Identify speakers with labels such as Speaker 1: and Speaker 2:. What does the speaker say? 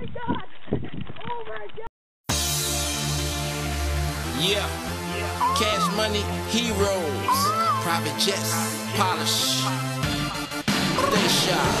Speaker 1: my god! Oh my god!
Speaker 2: Yeah. Cash money, heroes. Private jets, polish. Stay sharp.